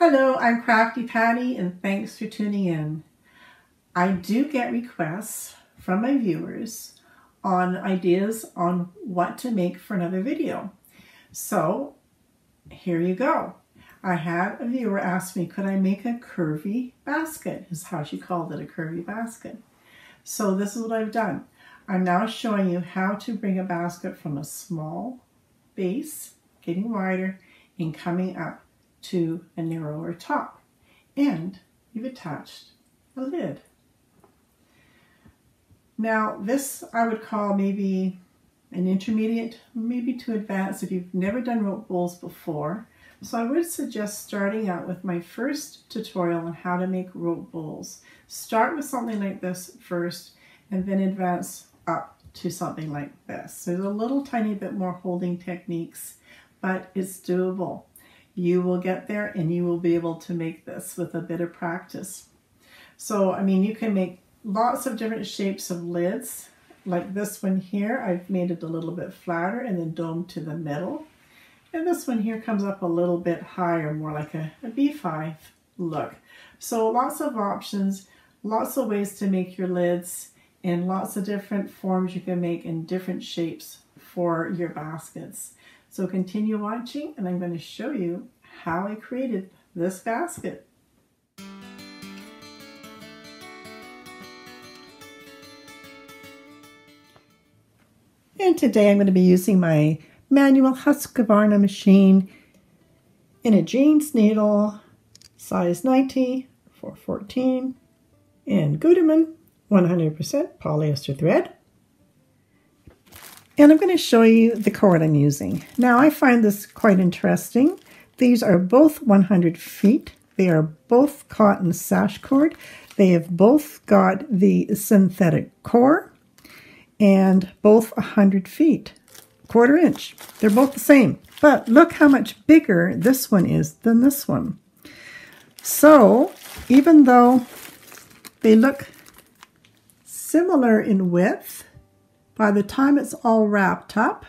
Hello, I'm Crafty Patti and thanks for tuning in. I do get requests from my viewers on ideas on what to make for another video. So here you go. I had a viewer ask me, could I make a curvy basket, is how she called it, a curvy basket. So this is what I've done. I'm now showing you how to bring a basket from a small base, getting wider, and coming up to a narrower top. And you've attached a lid. Now this I would call maybe an intermediate, maybe to advanced if you've never done rope bowls before. So I would suggest starting out with my first tutorial on how to make rope bowls. Start with something like this first and then advance up to something like this. There's a little tiny bit more holding techniques, but it's doable. You will get there and you will be able to make this with a bit of practice. So, I mean, you can make lots of different shapes of lids. Like this one here, I've made it a little bit flatter and then domed to the middle. And this one here comes up a little bit higher, more like a a beehive look. So lots of options, lots of ways to make your lids and lots of different forms you can make in different shapes for your baskets. So continue watching and I'm going to show you how I created this basket. And today I'm going to be using my manual Husqvarna machine in a jeans needle, size 90 for 14, and Gutermann 100% polyester thread. And I'm going to show you the cord I'm using. Now I find this quite interesting. These are both 100 feet. They are both cotton sash cord. They have both got the synthetic core and both 100 feet, quarter inch. They're both the same. But look how much bigger this one is than this one. So even though they look similar in width, by the time it's all wrapped up,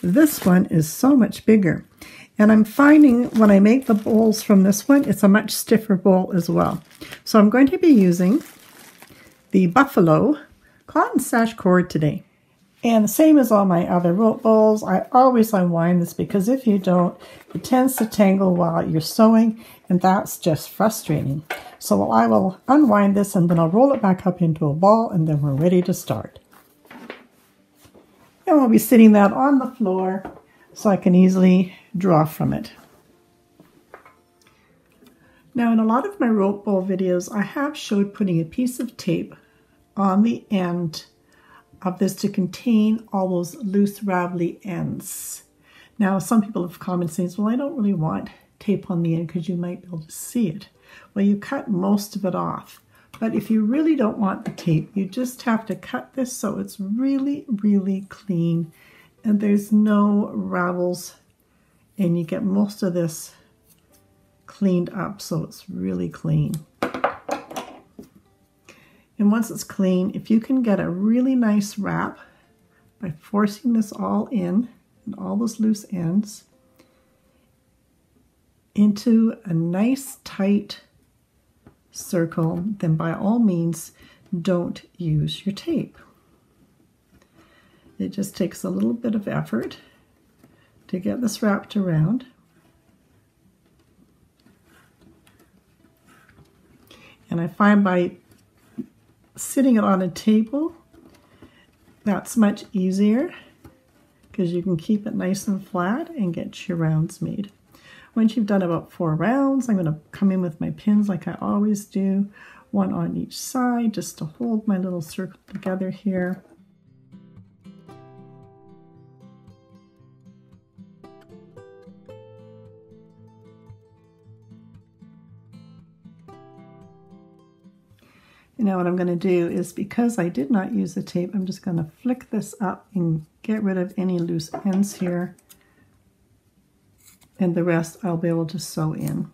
this one is so much bigger. And I'm finding when I make the bowls from this one, it's a much stiffer bowl as well. So I'm going to be using the Buffalo cotton sash cord today. And the same as all my other rope bowls, I always unwind this because if you don't, it tends to tangle while you're sewing, and that's just frustrating. So I will unwind this and then I'll roll it back up into a ball and then we're ready to start. And we'll be sitting that on the floor so I can easily draw from it. Now in a lot of my rope ball videos, I have showed putting a piece of tape on the end of this to contain all those loose ravelly ends. Now, some people have commented saying, well, I don't really want tape on the end because you might be able to see it. Well, you cut most of it off. But if you really don't want the tape, you just have to cut this so it's really, really clean and there's no ravels and you get most of this cleaned up so it's really clean. And once it's clean, if you can get a really nice wrap by forcing this all in and all those loose ends into a nice tight circle, then by all means, don't use your tape. It just takes a little bit of effort to get this wrapped around. And I find by sitting it on a table, that's much easier because you can keep it nice and flat and get your rounds made. Once you've done about four rounds, I'm going to come in with my pins like I always do, one on each side just to hold my little circle together here. Now what I'm going to do is because I did not use the tape, I'm just going to flick this up and get rid of any loose ends here. And the rest I'll be able to sew in.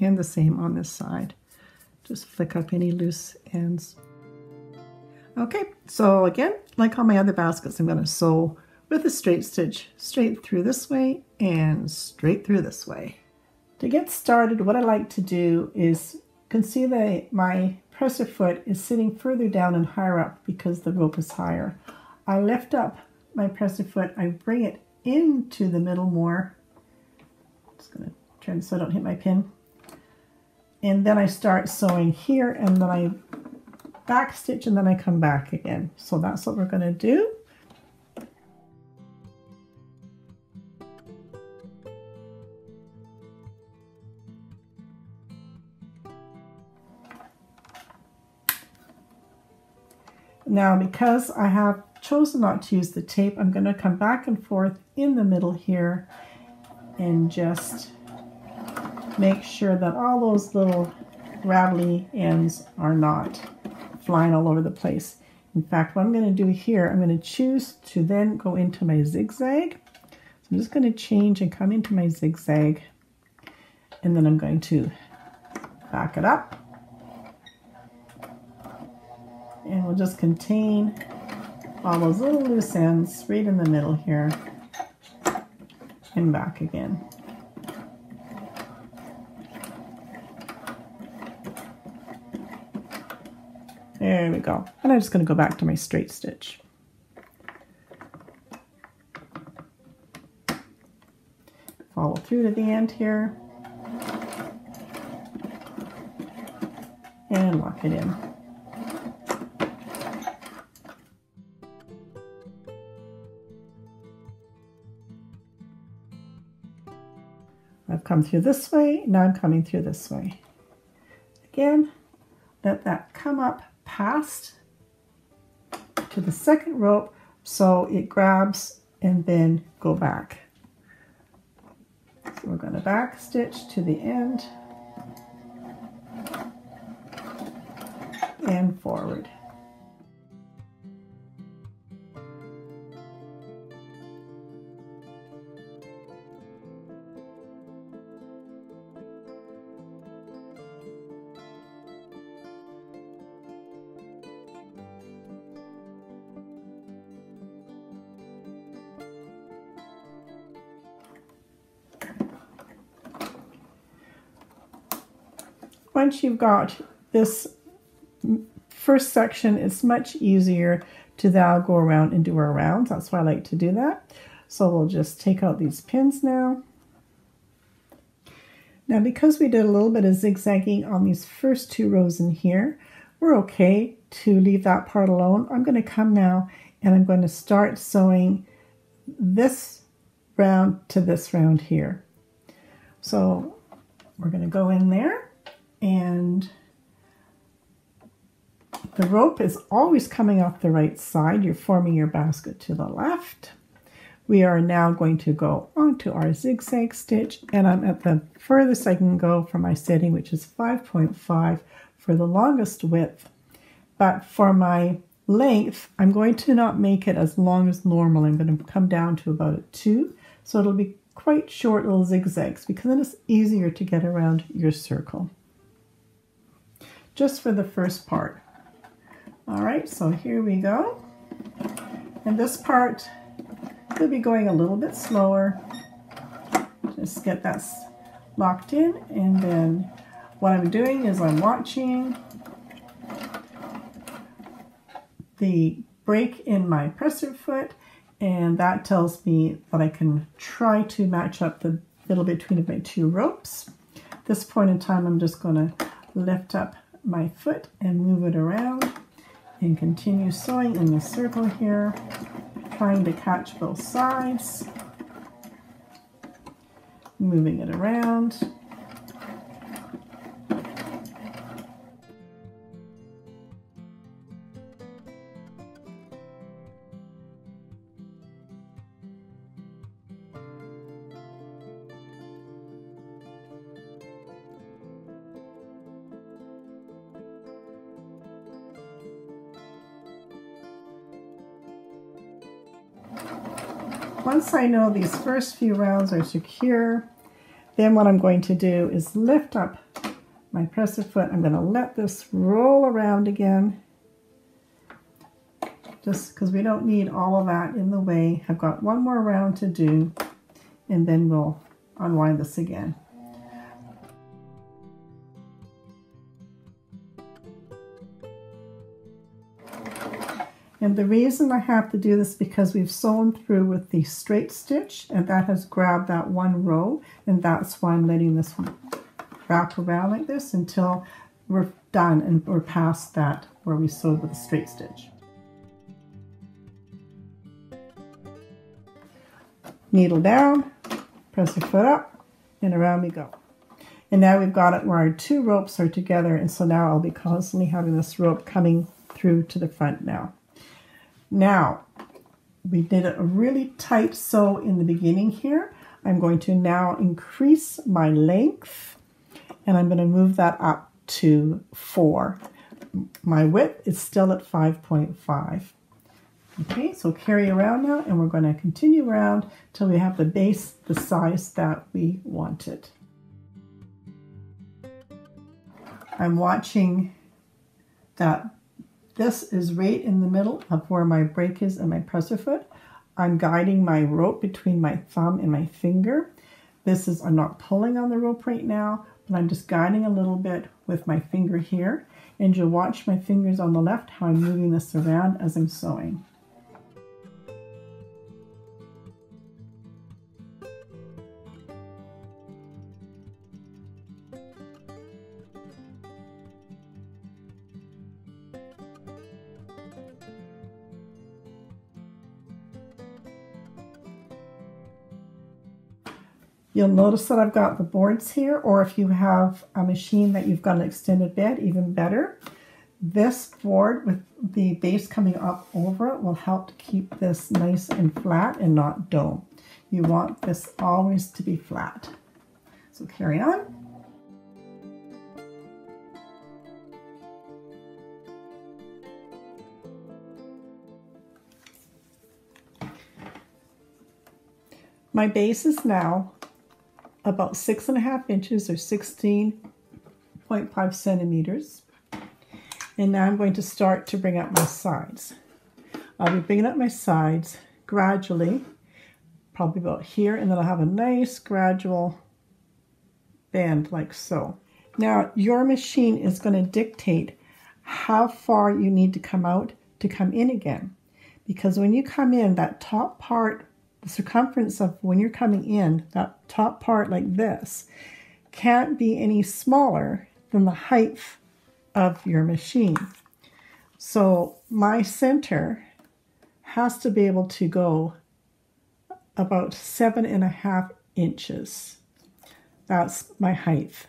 And the same on this side. Just flick up any loose ends. Okay, so again, like all my other baskets, I'm going to sew with a straight stitch straight through this way and straight through this way. To get started, what I like to do is, you can see that my presser foot is sitting further down and higher up because the rope is higher. I lift up my presser foot, I bring it into the middle more. Just going to turn so I don't hit my pin. And then I start sewing here and then I back stitch and then I come back again. So that's what we're going to do. Now, because I have chosen not to use the tape, I'm going to come back and forth in the middle here and just make sure that all those little ravelly ends are not flying all over the place. In fact, what I'm going to do here, I'm going to choose to then go into my zigzag. So I'm just going to change and come into my zigzag. And then I'm going to back it up. And we'll just contain all those little loose ends right in the middle here. And back again. There we go. And I'm just going to go back to my straight stitch. Follow through to the end here. And lock it in. Come through this way, now I'm coming through this way. Again, let that come up past to the second rope so it grabs and then go back. So we're going to back stitch to the end and forward. Once you've got this first section, it's much easier to now go around and do our rounds. That's why I like to do that. So we'll just take out these pins now. Now because we did a little bit of zigzagging on these first two rows in here, we're okay to leave that part alone. I'm going to come now and I'm going to start sewing this round to this round here. So we're going to go in there and the rope is always coming off the right side. You're forming your basket to the left. We are now going to go onto our zigzag stitch and I'm at the furthest I can go for my setting, which is 5.5 for the longest width. But for my length, I'm going to not make it as long as normal. I'm going to come down to about a 2. So it'll be quite short little zigzags because then it's easier to get around your circle just for the first part. All right, so here we go. And this part will be going a little bit slower. Just get that locked in. And then what I'm doing is I'm watching the break in my presser foot and that tells me that I can try to match up the middle between of my two ropes. At this point in time, I'm just going to lift up my foot and move it around and continue sewing in the circle here, trying to catch both sides, moving it around. Once I know these first few rounds are secure, then what I'm going to do is lift up my presser foot. I'm going to let this roll around again. just because we don't need all of that in the way. I've got one more round to do and then we'll unwind this again. And the reason I have to do this because we've sewn through with the straight stitch and that has grabbed that one row and that's why I'm letting this wrap around like this until we're done and we're past that where we sewed with the straight stitch. Needle down, presser foot up, and around we go. And now we've got it where our two ropes are together and so now I'll be constantly having this rope coming through to the front now. Now, we did a really tight sew in the beginning here. I'm going to now increase my length and I'm going to move that up to 4. My width is still at 5.5. Okay, so carry around now and we're going to continue around till we have the base the size that we wanted. I'm watching that this is right in the middle of where my break is and my presser foot. I'm guiding my rope between my thumb and my finger. This is, I'm not pulling on the rope right now, but I'm just guiding a little bit with my finger here. And you'll watch my fingers on the left, how I'm moving this around as I'm sewing. You'll notice that I've got the boards here, or if you have a machine that you've got an extended bed, even better. This board with the base coming up over it will help to keep this nice and flat and not dome. You want this always to be flat. So carry on. My base is now about six and a half inches or 16.5 centimeters. And now I'm going to start to bring up my sides. I'll be bringing up my sides gradually, probably about here, and then I'll have a nice gradual bend like so. Now, your machine is going to dictate how far you need to come out to come in again. Because when you come in, that top part the circumference of when you're coming in, that top part like this, can't be any smaller than the height of your machine. So my center has to be able to go about seven and a half inches. That's my height.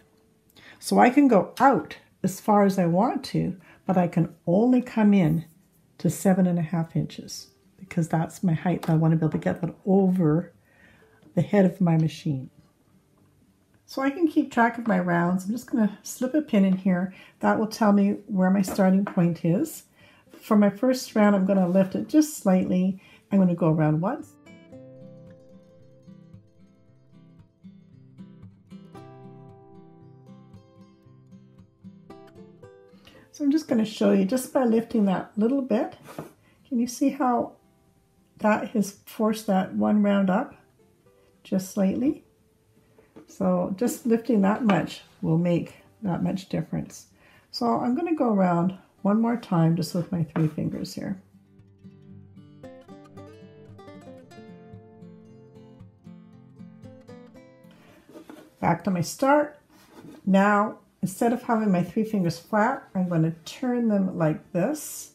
So I can go out as far as I want to, but I can only come in to seven and a half inches because that's my height. I want to be able to get that over the head of my machine. So I can keep track of my rounds. I'm just going to slip a pin in here. That will tell me where my starting point is. For my first round, I'm going to lift it just slightly. I'm going to go around once. So I'm just going to show you just by lifting that little bit. Can you see how that has forced that one round up just slightly. So just lifting that much will make that much difference. So I'm going to go around one more time just with my three fingers here. Back to my start. Now, instead of having my three fingers flat, I'm going to turn them like this,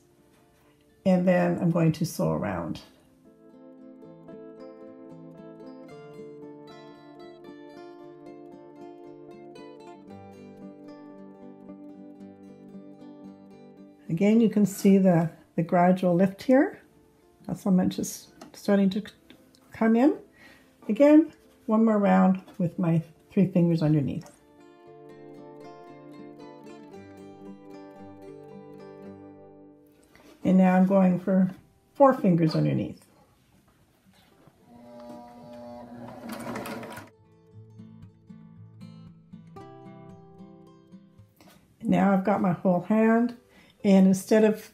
and then I'm going to sew around. Again, you can see the, the gradual lift here. That's how much is starting to come in. Again, one more round with my three fingers underneath. And now I'm going for four fingers underneath. Now I've got my whole hand and instead of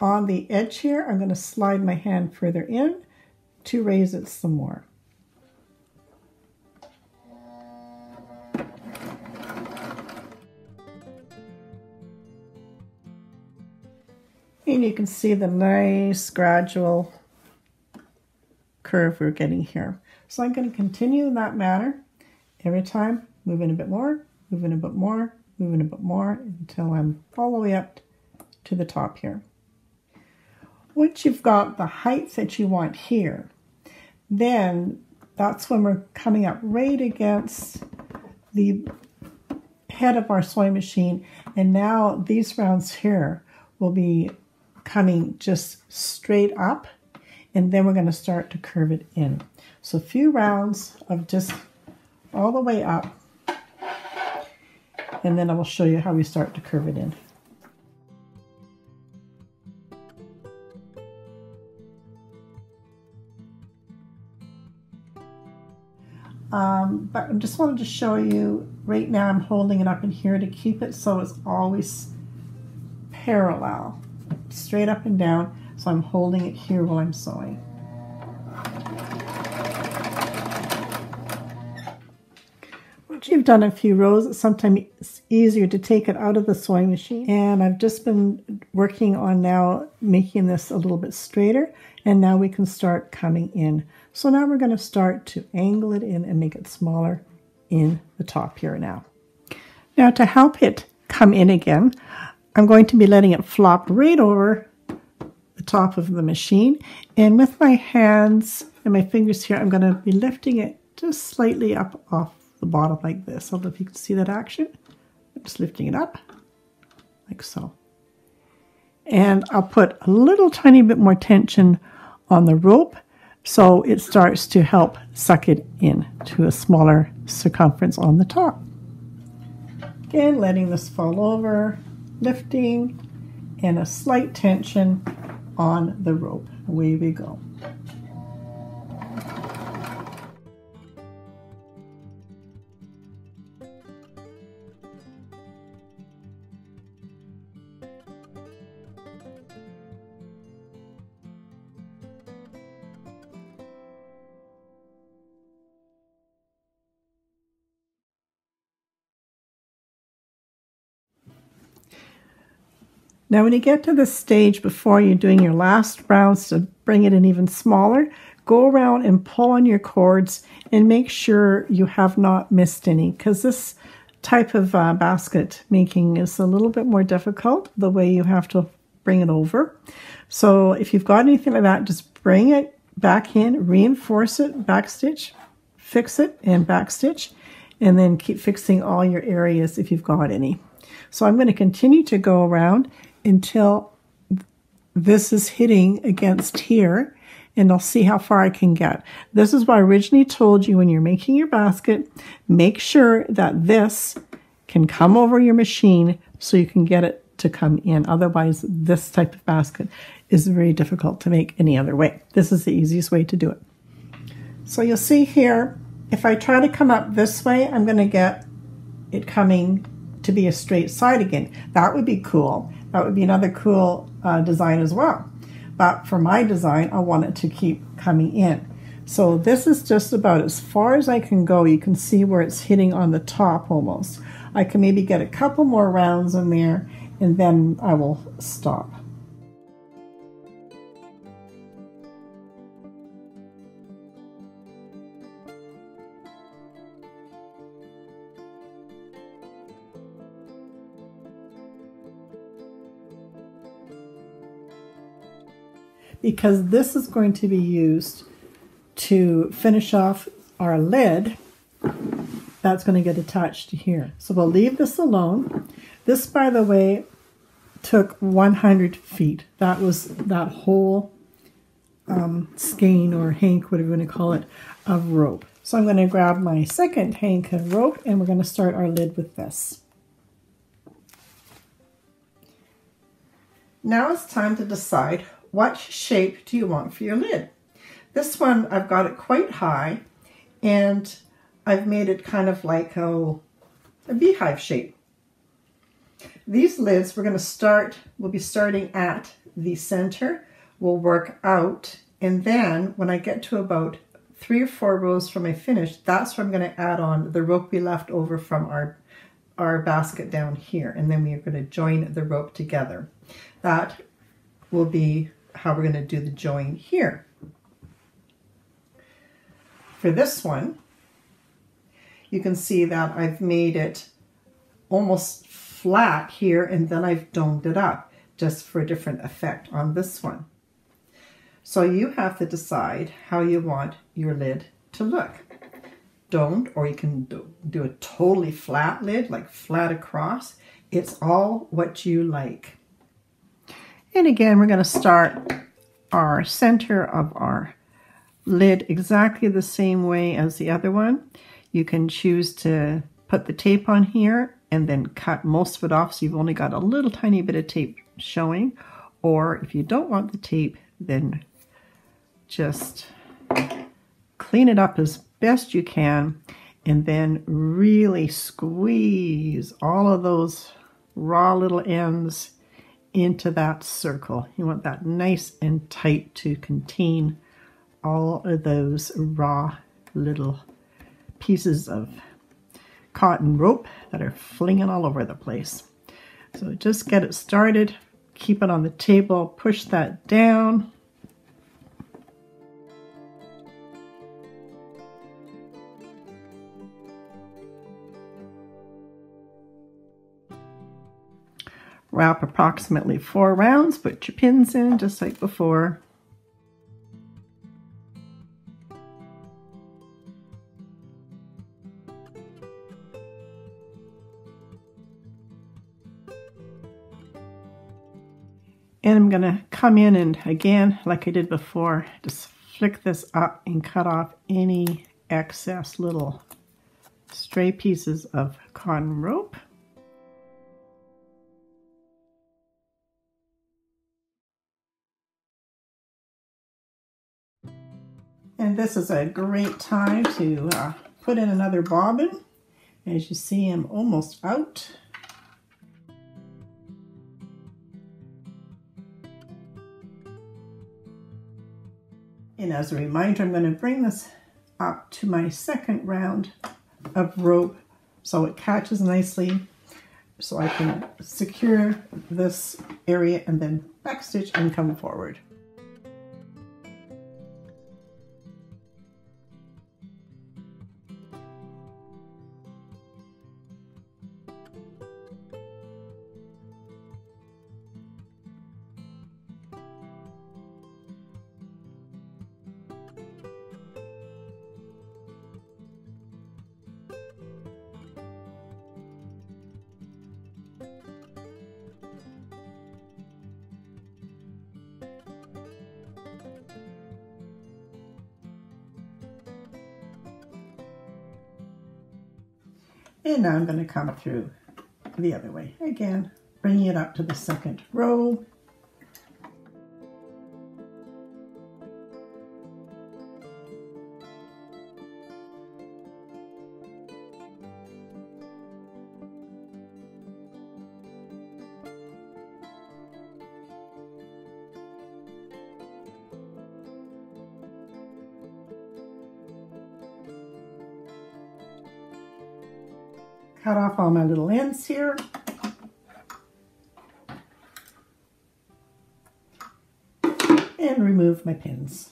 on the edge here, I'm going to slide my hand further in to raise it some more. And you can see the nice gradual curve we're getting here. So I'm going to continue in that manner every time, moving a bit more, moving a bit more, moving a bit more until I'm all the way up to the top here. Once you've got the height that you want here, then that's when we're coming up right against the head of our sewing machine. And now these rounds here will be coming just straight up and then we're going to start to curve it in. So a few rounds of just all the way up and then I will show you how we start to curve it in. Um, but I just wanted to show you, right now I'm holding it up in here to keep it so it's always parallel, straight up and down. So I'm holding it here while I'm sewing. Once you've done a few rows, it's sometimes easier to take it out of the sewing machine. And I've just been working on now making this a little bit straighter. And now we can start coming in. So now we're going to start to angle it in and make it smaller in the top here now. Now to help it come in again, I'm going to be letting it flop right over the top of the machine. And with my hands and my fingers here, I'm going to be lifting it just slightly up off the bottom like this. I don't know if you can see that action. I'm just lifting it up like so. And I'll put a little tiny bit more tension on the rope so it starts to help suck it in to a smaller circumference on the top. Again, letting this fall over, lifting, and a slight tension on the rope. Away we go. Now when you get to the stage before you're doing your last rounds to bring it in even smaller, go around and pull on your cords and make sure you have not missed any because this type of uh, basket making is a little bit more difficult the way you have to bring it over. So if you've got anything like that, just bring it back in, reinforce it, backstitch, fix it and backstitch, and then keep fixing all your areas if you've got any. So I'm going to continue to go around until this is hitting against here and I'll see how far I can get. This is why I originally told you when you're making your basket, make sure that this can come over your machine so you can get it to come in. Otherwise, this type of basket is very difficult to make any other way. This is the easiest way to do it. So you'll see here, if I try to come up this way, I'm going to get it coming to be a straight side again. That would be cool. That would be another cool uh, design as well. But for my design, I want it to keep coming in. So this is just about as far as I can go. You can see where it's hitting on the top almost. I can maybe get a couple more rounds in there and then I will stop. Because this is going to be used to finish off our lid that's going to get attached to here. So we'll leave this alone. This, by the way, took 100 feet. That was that whole um, skein or hank, whatever you want to call it, of rope. So I'm going to grab my second hank of rope and we're going to start our lid with this. Now it's time to decide what shape do you want for your lid? This one, I've got it quite high, and I've made it kind of like a, a beehive shape. These lids, we're going to start, we'll be starting at the center we'll work out. And then when I get to about three or four rows from my finish, that's where I'm going to add on the rope we left over from our, our basket down here. And then we are going to join the rope together. That will be how we're going to do the join here. For this one, you can see that I've made it almost flat here and then I've domed it up just for a different effect on this one. So you have to decide how you want your lid to look. Domed, or you can do, do a totally flat lid, like flat across. It's all what you like. And again, we're going to start our center of our lid exactly the same way as the other one. You can choose to put the tape on here and then cut most of it off so you've only got a little tiny bit of tape showing. Or if you don't want the tape, then just clean it up as best you can and then really squeeze all of those raw little ends into that circle. You want that nice and tight to contain all of those raw little pieces of cotton rope that are flinging all over the place. So just get it started, keep it on the table, push that down. Wrap approximately four rounds, put your pins in just like before. And I'm going to come in and again, like I did before, just flick this up and cut off any excess little stray pieces of cotton rope. And this is a great time to uh, put in another bobbin. As you see, I'm almost out. And as a reminder, I'm going to bring this up to my second round of rope so it catches nicely so I can secure this area and then backstitch and come forward. I'm going to come through the other way. Again, bringing it up to the second row. Cut off all my little ends here. And remove my pins.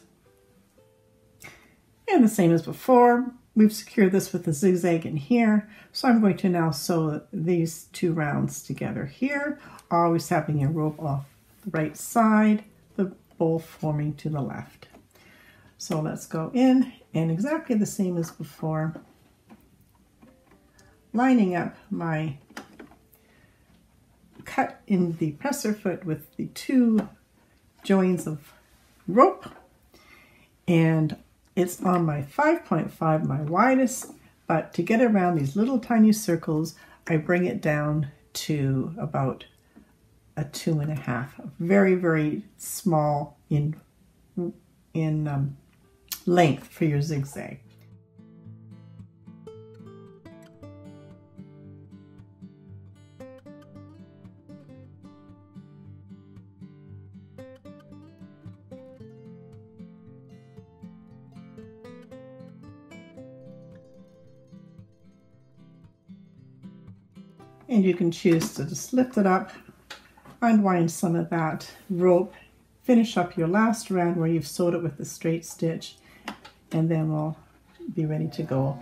And the same as before, we've secured this with a zigzag in here. So I'm going to now sew these two rounds together here, always having a rope off the right side, the bowl forming to the left. So let's go in and exactly the same as before lining up my cut in the presser foot with the two joins of rope. And it's on my 5.5 my widest but to get around these little tiny circles I bring it down to about a two and a half very very small in in um, length for your zigzag And you can choose to just lift it up, unwind some of that rope, finish up your last round where you've sewed it with the straight stitch, and then we'll be ready to go.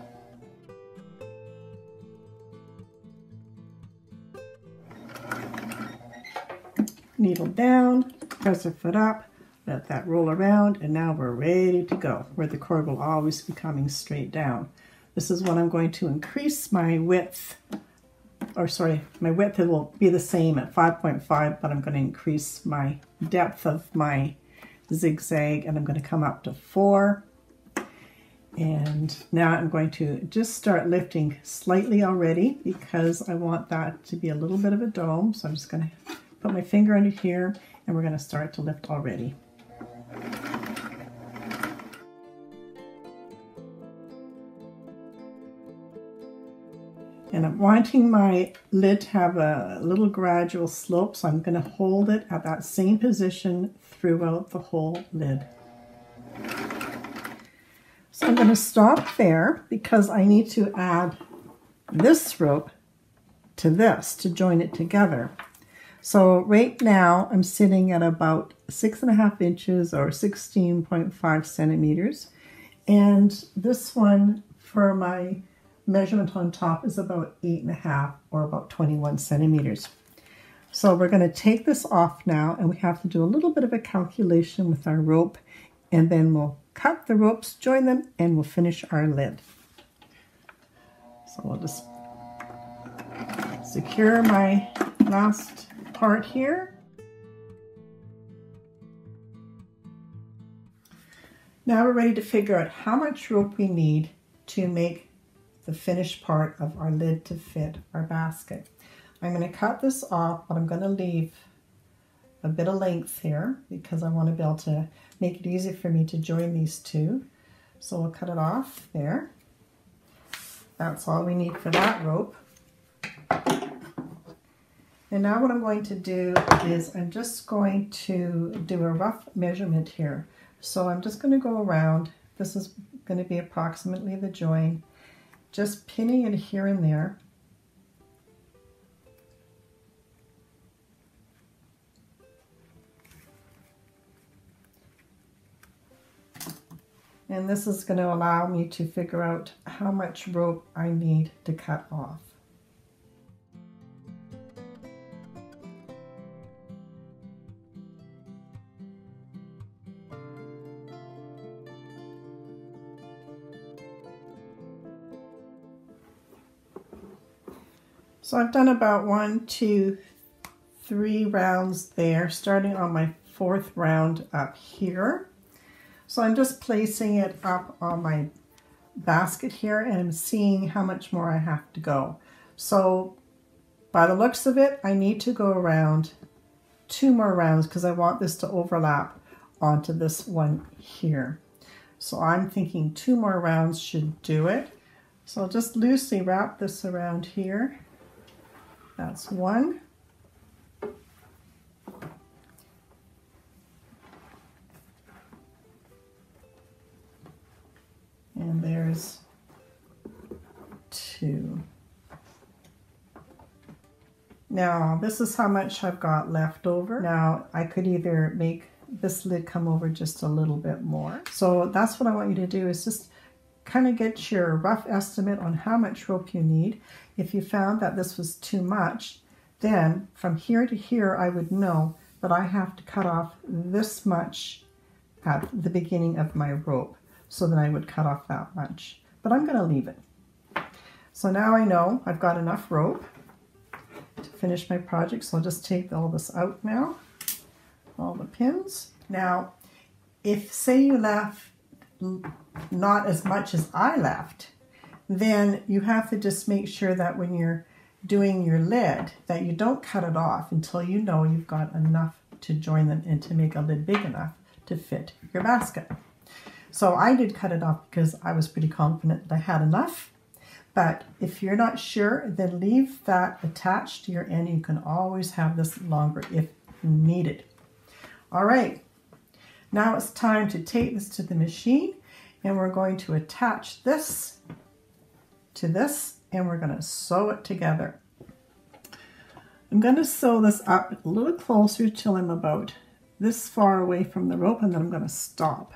Needle down, press the foot up, let that roll around, and now we're ready to go, where the cord will always be coming straight down. This is when I'm going to increase my width, or sorry, my width will be the same at 5.5, but I'm going to increase my depth of my zigzag, and I'm going to come up to 4. And now I'm going to just start lifting slightly already because I want that to be a little bit of a dome. So I'm just going to put my finger under here and we're going to start to lift already. And I'm wanting my lid to have a little gradual slope, so I'm going to hold it at that same position throughout the whole lid. So I'm going to stop there because I need to add this rope to this to join it together. So right now I'm sitting at about six and a half inches or 16.5 centimeters. And this one for my measurement on top is about eight and a half or about 21 centimeters. So we're going to take this off now and we have to do a little bit of a calculation with our rope and then we'll cut the ropes, join them, and we'll finish our lid. So we'll just secure my last part here. Now we're ready to figure out how much rope we need to make the finished part of our lid to fit our basket. I'm going to cut this off, but I'm going to leave a bit of length here because I want to be able to make it easy for me to join these two. So we'll cut it off there. That's all we need for that rope. And now what I'm going to do is I'm just going to do a rough measurement here. So I'm just going to go around. This is going to be approximately the join. Just pinning it here and there. And this is going to allow me to figure out how much rope I need to cut off. So I've done about one, two, three rounds there, starting on my fourth round up here. So I'm just placing it up on my basket here and I'm seeing how much more I have to go. So by the looks of it, I need to go around two more rounds because I want this to overlap onto this one here. So I'm thinking two more rounds should do it. So I'll just loosely wrap this around here that's one. And there's two. Now, this is how much I've got left over. Now, I could either make this lid come over just a little bit more. So that's what I want you to do is just kind of get your rough estimate on how much rope you need. If you found that this was too much, then from here to here, I would know that I have to cut off this much at the beginning of my rope. So then I would cut off that much. But I'm going to leave it. So now I know I've got enough rope to finish my project. So I'll just take all this out now, all the pins. Now, if say you left not as much as I left, then you have to just make sure that when you're doing your lid that you don't cut it off until you know you've got enough to join them and to make a lid big enough to fit your basket. So I did cut it off because I was pretty confident that I had enough. But if you're not sure, then leave that attached to your end. You can always have this longer if needed. All right, now it's time to take this to the machine and we're going to attach this to this and we're going to sew it together. I'm going to sew this up a little closer till I'm about this far away from the rope and then I'm going to stop.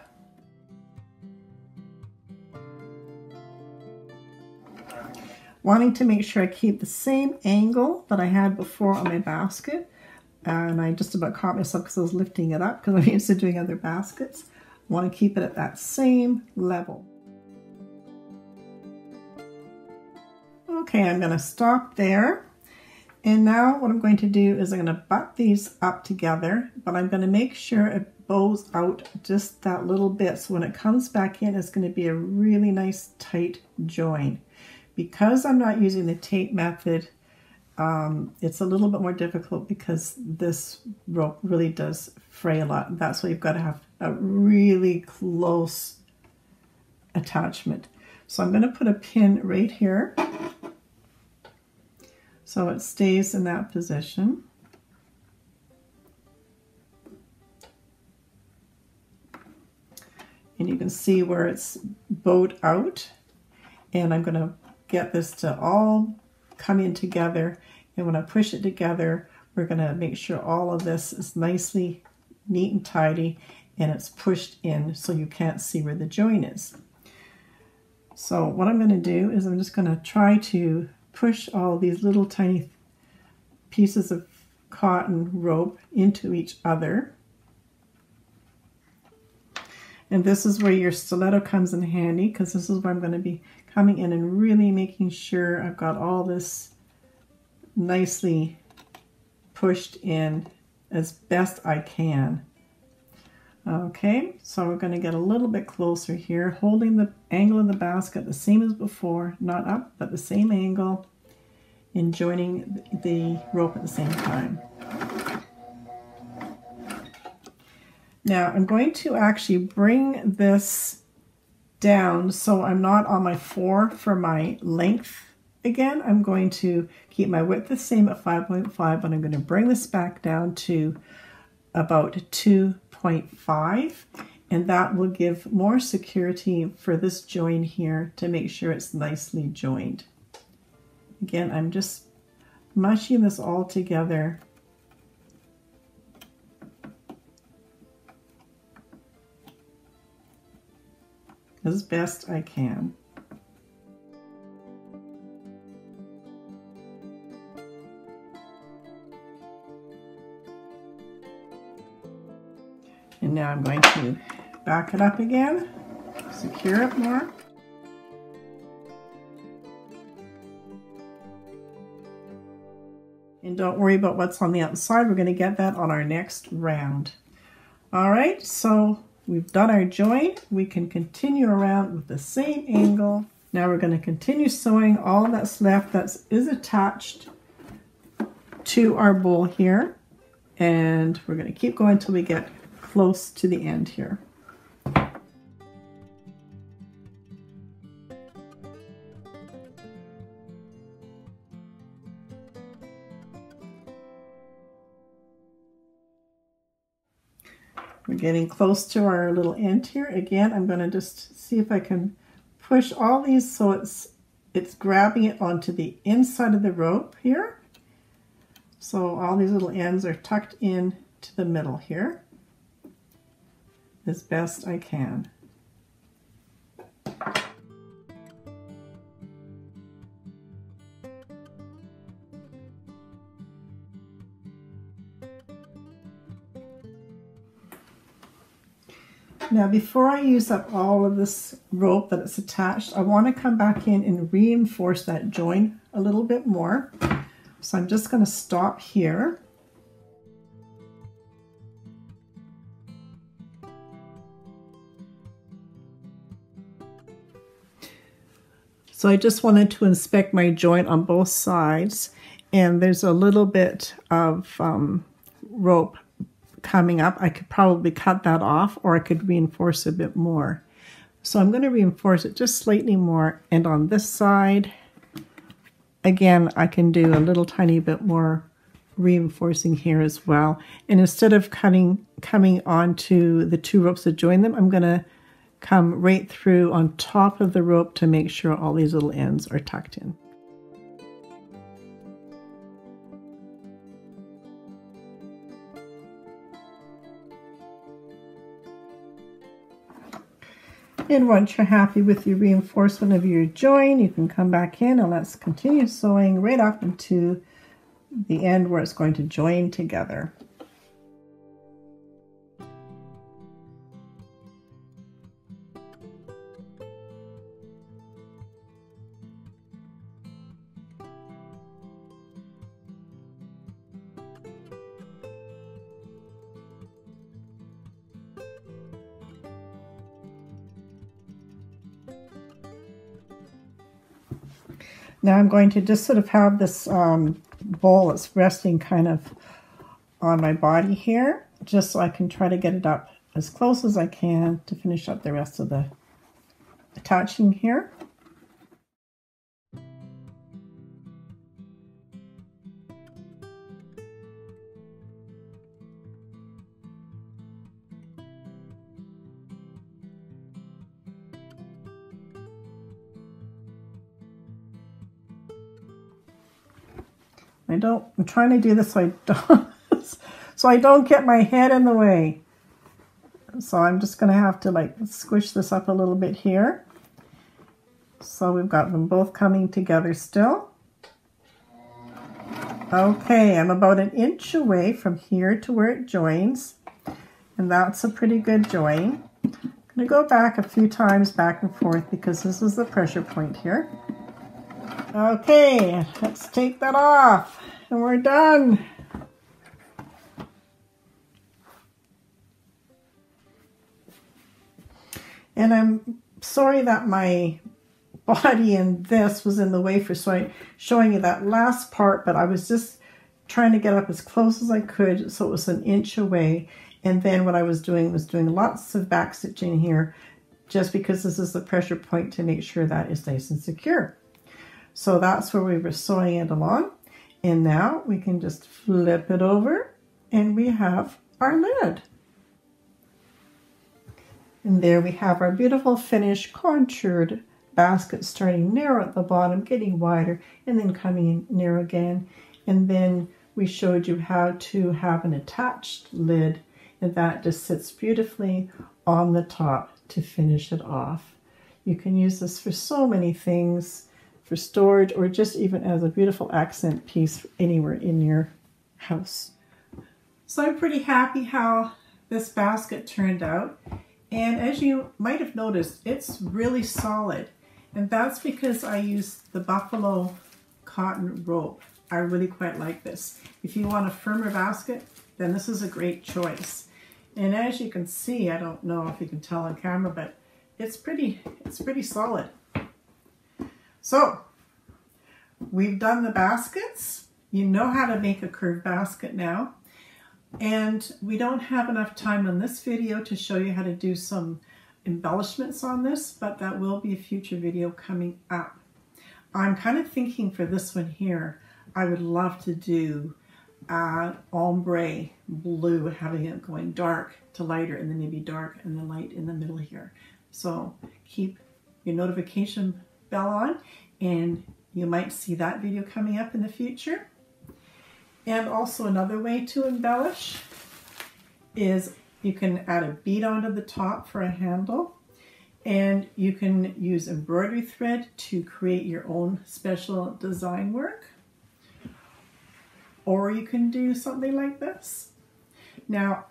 Wanting to make sure I keep the same angle that I had before on my basket and I just about caught myself because I was lifting it up because I'm used to doing other baskets. I want to keep it at that same level. Okay, I'm going to stop there. And now what I'm going to do is I'm going to butt these up together, but I'm going to make sure it bows out just that little bit. So when it comes back in, it's going to be a really nice tight join. Because I'm not using the tape method, um, it's a little bit more difficult because this rope really does fray a lot. That's why you've got to have a really close attachment. So I'm going to put a pin right here so it stays in that position. And you can see where it's bowed out. And I'm going to get this to all come in together. And when I push it together, we're going to make sure all of this is nicely neat and tidy and it's pushed in so you can't see where the join is. So what I'm going to do is I'm just going to try to push all these little tiny pieces of cotton rope into each other. And this is where your stiletto comes in handy because this is where I'm going to be coming in and really making sure I've got all this nicely pushed in as best I can. Okay, so we're going to get a little bit closer here, holding the angle of the basket the same as before, not up, but the same angle, and joining the rope at the same time. Now I'm going to actually bring this down so I'm not on my four for my length again. I'm going to keep my width the same at 5.5, but I'm going to bring this back down to about 2 0.5 and that will give more security for this join here to make sure it's nicely joined. Again, I'm just mushing this all together as best I can. And now I'm going to back it up again, secure it more. And don't worry about what's on the outside. We're going to get that on our next round. All right, so we've done our join. We can continue around with the same angle. Now we're going to continue sewing all that's left that is attached to our bowl here. And we're going to keep going until we get close to the end here. We're getting close to our little end here. Again, I'm going to just see if I can push all these so it's it's grabbing it onto the inside of the rope here. So all these little ends are tucked in to the middle here as best I can. Now before I use up all of this rope that it's attached, I want to come back in and reinforce that join a little bit more. So I'm just going to stop here So I just wanted to inspect my joint on both sides and there's a little bit of um, rope coming up. I could probably cut that off or I could reinforce a bit more. So I'm going to reinforce it just slightly more and on this side again I can do a little tiny bit more reinforcing here as well and instead of cutting coming onto the two ropes that join them I'm going to come right through on top of the rope to make sure all these little ends are tucked in. And once you're happy with your reinforcement of your join, you can come back in and let's continue sewing right up into the end where it's going to join together. Now I'm going to just sort of have this um, bowl that's resting kind of on my body here, just so I can try to get it up as close as I can to finish up the rest of the attaching here. I don't, I'm trying to do this so I don't, so I don't get my head in the way. So I'm just going to have to like squish this up a little bit here. So we've got them both coming together still. Okay, I'm about an inch away from here to where it joins. And that's a pretty good join. I'm going to go back a few times back and forth because this is the pressure point here. Okay, let's take that off and we're done. And I'm sorry that my body and this was in the way for showing you that last part, but I was just trying to get up as close as I could so it was an inch away. And then what I was doing was doing lots of back stitching here just because this is the pressure point to make sure that is nice and secure. So that's where we were sewing it along. And now we can just flip it over and we have our lid. And there we have our beautiful finished contoured basket starting narrow at the bottom, getting wider, and then coming narrow again. And then we showed you how to have an attached lid and that just sits beautifully on the top to finish it off. You can use this for so many things for storage or just even as a beautiful accent piece anywhere in your house. So I'm pretty happy how this basket turned out. And as you might have noticed, it's really solid. And that's because I used the buffalo cotton rope. I really quite like this. If you want a firmer basket, then this is a great choice. And as you can see, I don't know if you can tell on camera, but it's pretty, it's pretty solid. So we've done the baskets. You know how to make a curved basket now. And we don't have enough time on this video to show you how to do some embellishments on this, but that will be a future video coming up. I'm kind of thinking for this one here, I would love to do uh, ombre blue, having it going dark to lighter and then maybe dark and then light in the middle here. So keep your notification bell on and you might see that video coming up in the future. And also another way to embellish is you can add a bead onto the top for a handle and you can use embroidery thread to create your own special design work. Or you can do something like this. Now,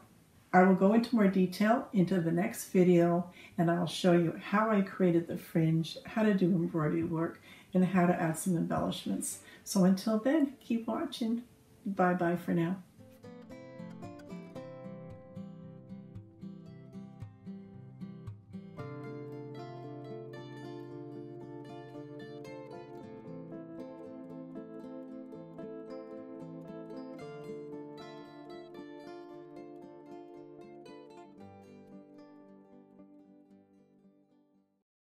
I will go into more detail into the next video and I'll show you how I created the fringe, how to do embroidery work, and how to add some embellishments. So until then, keep watching. Bye-bye for now.